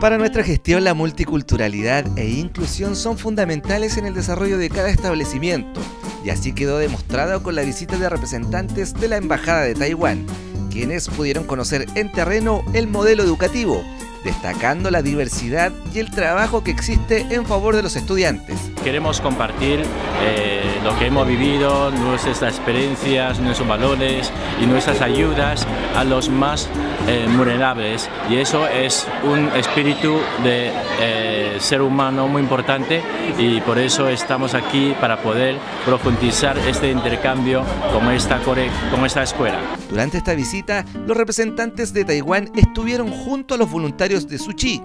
Para nuestra gestión, la multiculturalidad e inclusión son fundamentales en el desarrollo de cada establecimiento, y así quedó demostrado con la visita de representantes de la Embajada de Taiwán, quienes pudieron conocer en terreno el modelo educativo, destacando la diversidad y el trabajo que existe en favor de los estudiantes. Queremos compartir eh, lo que hemos vivido, nuestras experiencias, nuestros valores y nuestras ayudas a los más eh, vulnerables y eso es un espíritu de eh, ser humano muy importante y por eso estamos aquí para poder profundizar este intercambio con esta, con esta escuela. Durante esta visita, los representantes de Taiwán estuvieron junto a los voluntarios de Suchi,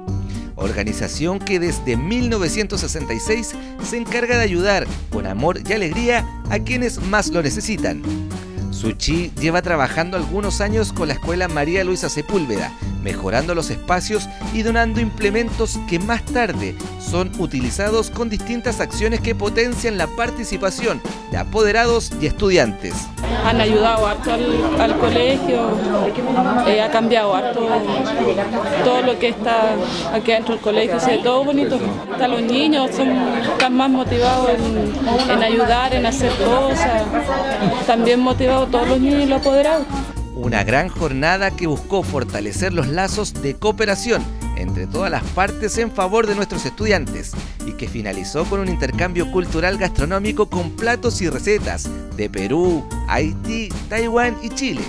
organización que desde 1966 se encarga de ayudar con amor y alegría a quienes más lo necesitan. Suchi lleva trabajando algunos años con la escuela María Luisa Sepúlveda, mejorando los espacios y donando implementos que más tarde son utilizados con distintas acciones que potencian la participación de apoderados y estudiantes. Han ayudado harto al, colegio, eh, ha cambiado harto todo lo que está aquí dentro del colegio, es todo bonito. Hasta los niños están más motivados en, en ayudar, en hacer cosas, también motivados todos los niños y los apoderados. Una gran jornada que buscó fortalecer los lazos de cooperación entre todas las partes en favor de nuestros estudiantes y que finalizó con un intercambio cultural gastronómico con platos y recetas de Perú, Haití, Taiwán y Chile,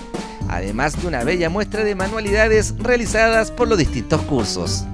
además de una bella muestra de manualidades realizadas por los distintos cursos.